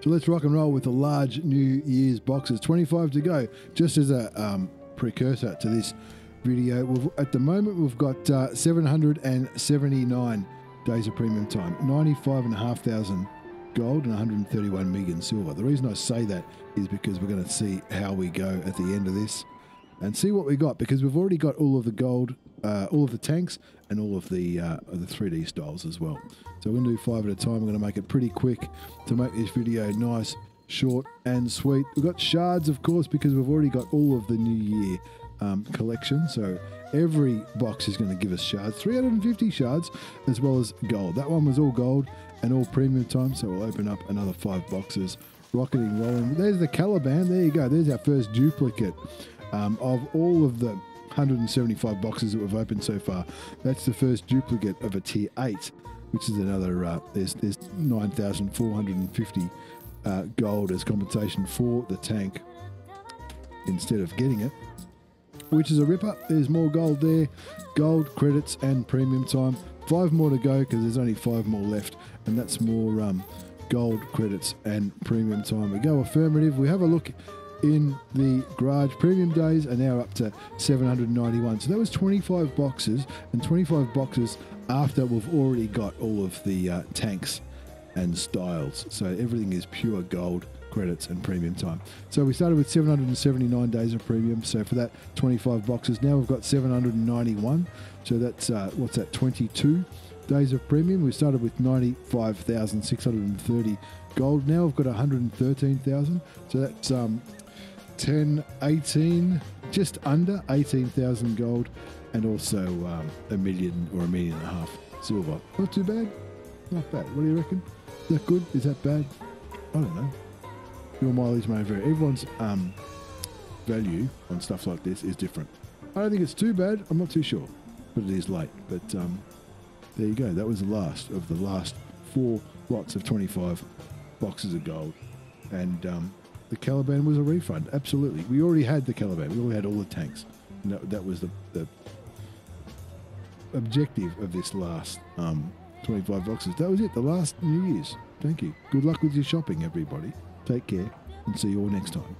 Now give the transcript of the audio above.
So let's rock and roll with the large New Year's boxes. 25 to go. Just as a um, precursor to this video, we've, at the moment we've got uh, 779 days of premium time, 95,500 gold and 131 million silver. The reason I say that is because we're going to see how we go at the end of this and see what we got because we've already got all of the gold, uh, all of the tanks, and all of the uh, the 3D styles as well. So we're going to do five at a time. We're going to make it pretty quick to make this video nice, short, and sweet. We've got shards, of course, because we've already got all of the New Year um, collection. So every box is going to give us shards, 350 shards, as well as gold. That one was all gold and all premium time. So we'll open up another five boxes, rocketing, rolling. There's the Caliban. There you go. There's our first duplicate um, of all of the 175 boxes that we've opened so far. That's the first duplicate of a tier 8, which is another, uh, there's, there's 9,450 uh, gold as compensation for the tank instead of getting it, which is a ripper. There's more gold there, gold, credits, and premium time. Five more to go because there's only five more left, and that's more um, gold, credits, and premium time. We go affirmative. We have a look in the garage. Premium days are now up to 791. So that was 25 boxes, and 25 boxes after we've already got all of the uh, tanks and styles. So everything is pure gold credits and premium time. So we started with 779 days of premium. So for that 25 boxes, now we've got 791. So that's uh, what's that? 22 days of premium. We started with 95,630 gold. Now we've got 113,000. So that's um, 10, 18, just under 18,000 gold, and also um, a million or a million and a half silver. Not too bad. Not bad. What do you reckon? Is that good? Is that bad? I don't know. Your mileage may vary. Everyone's um, value on stuff like this is different. I don't think it's too bad. I'm not too sure, but it is late. But um, there you go. That was the last of the last four lots of 25 boxes of gold, and um, the Caliban was a refund. Absolutely, we already had the Caliban. We already had all the tanks. That, that was the, the objective of this last um, 25 boxes. That was it. The last New Year's. Thank you. Good luck with your shopping, everybody. Take care, and see you all next time.